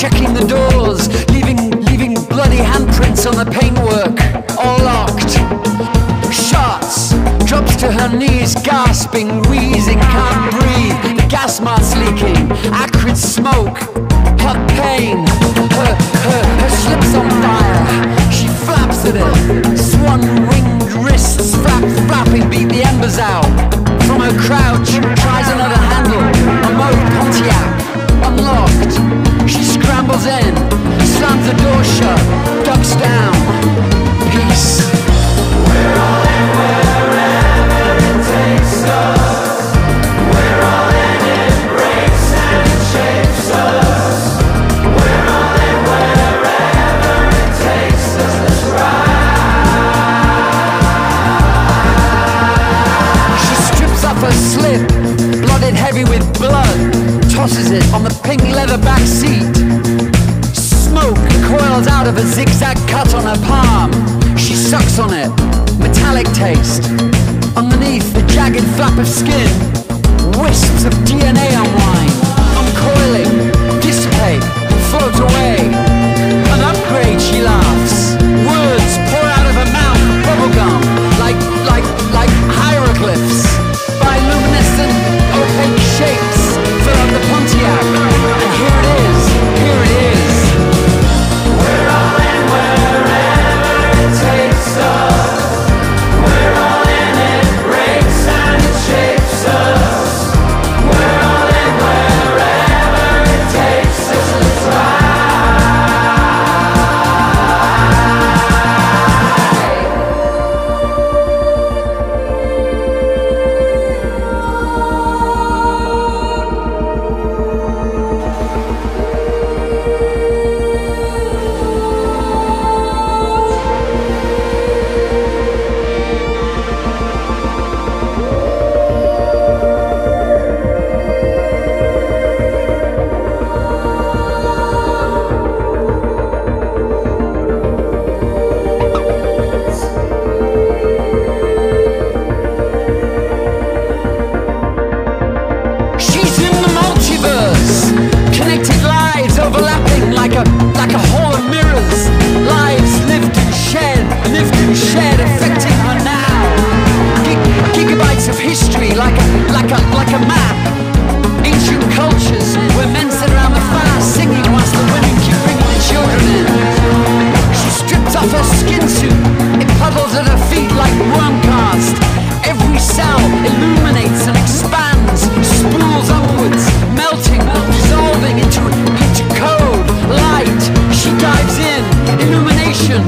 checking the doors, leaving leaving bloody handprints on the paintwork, all locked. Shots, drops to her knees, gasping, wheezing, can't breathe. The gas mask's leaking, acrid smoke, hot pain. Underneath the jagged flap of skin, wisps of DNA unwind, uncoiling, dissipate, float away. An upgrade, she laughs. And affecting her now. Gig- gigabytes of history like a like a like a map. Ancient cultures where men sit around the fire singing whilst the women keep bringing the children in. She strips off her skin suit. It puddles at her feet like worm cast. Every cell illuminates and expands, spools upwards, melting, dissolving into, into code, light. She dives in, illumination,